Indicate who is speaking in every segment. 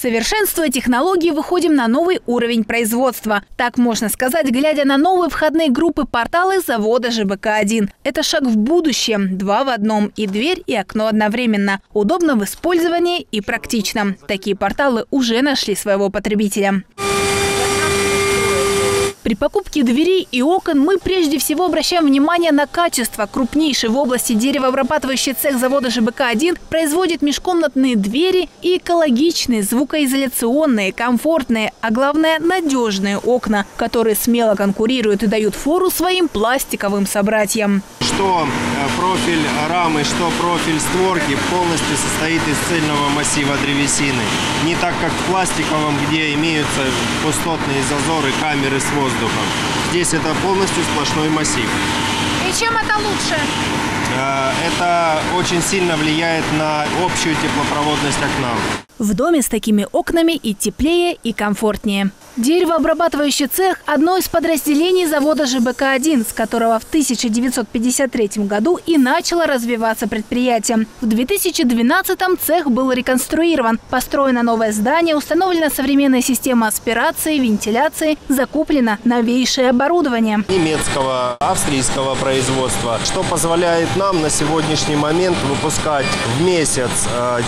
Speaker 1: Совершенствуя технологии, выходим на новый уровень производства. Так можно сказать, глядя на новые входные группы порталы завода ЖБК-1. Это шаг в будущее. Два в одном. И дверь, и окно одновременно. Удобно в использовании и практично. Такие порталы уже нашли своего потребителя. При покупке дверей и окон мы прежде всего обращаем внимание на качество. Крупнейший в области деревообрабатывающий цех завода ЖБК-1 производит межкомнатные двери и экологичные, звукоизоляционные, комфортные, а главное надежные окна, которые смело конкурируют и дают фору своим пластиковым собратьям.
Speaker 2: Что профиль рамы, что профиль створки полностью состоит из цельного массива древесины. Не так, как в пластиковом, где имеются пустотные зазоры камеры с воздухом. Здесь это полностью сплошной массив.
Speaker 1: И чем это лучше?
Speaker 2: Э, это очень сильно влияет на общую теплопроводность окна.
Speaker 1: В доме с такими окнами и теплее, и комфортнее. Деревообрабатывающий цех – одно из подразделений завода ЖБК-1, с которого в 1953 году и начало развиваться предприятие. В 2012-м цех был реконструирован. Построено новое здание, установлена современная система аспирации, вентиляции, закуплено новейшее оборудование.
Speaker 2: Немецкого, австрийского производства, что позволяет нам на сегодняшний момент выпускать в месяц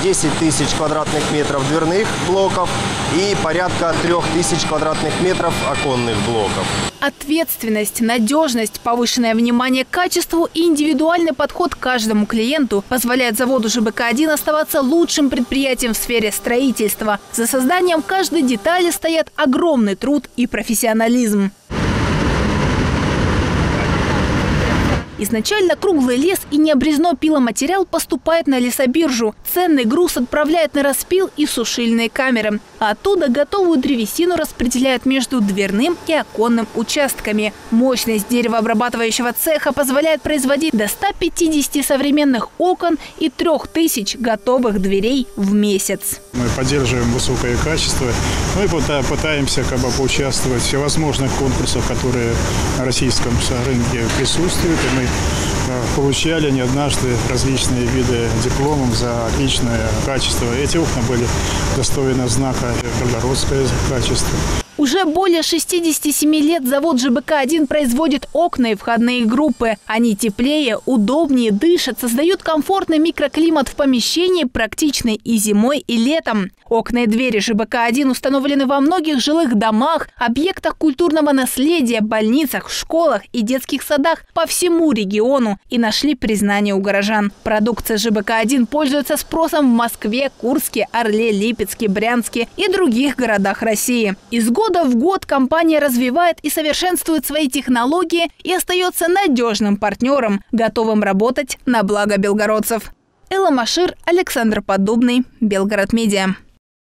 Speaker 2: 10 э, тысяч квадратных метров дверных блоков и порядка 3 тысяч квадратных квадратных метров оконных блоков.
Speaker 1: Ответственность, надежность, повышенное внимание к качеству и индивидуальный подход к каждому клиенту позволяет заводу ЖБК-1 оставаться лучшим предприятием в сфере строительства. За созданием каждой детали стоят огромный труд и профессионализм. Изначально круглый лес и необрезной пиломатериал поступает на лесобиржу. Ценный груз отправляет на распил и сушильные камеры. А оттуда готовую древесину распределяют между дверным и оконным участками. Мощность деревообрабатывающего цеха позволяет производить до 150 современных окон и 3000 готовых дверей в месяц.
Speaker 3: Мы поддерживаем высокое качество, и пытаемся как бы поучаствовать в всевозможных конкурсах, которые на российском рынке присутствуют. И мы получали не однажды различные виды дипломов за отличное качество. Эти окна были достойны знака «Белгородское качество».
Speaker 1: Уже более 67 лет завод ЖБК-1 производит окна и входные группы. Они теплее, удобнее, дышат, создают комфортный микроклимат в помещении, практичный и зимой, и летом. Окна и двери ЖБК-1 установлены во многих жилых домах, объектах культурного наследия, больницах, школах и детских садах по всему региону и нашли признание у горожан. Продукция ЖБК-1 пользуется спросом в Москве, Курске, Орле, Липецке, Брянске и других городах России. Из года в год компания развивает и совершенствует свои технологии и остается надежным партнером, готовым работать на благо белгородцев. Элла Машир, Александр Подобный, Белгород Медиа.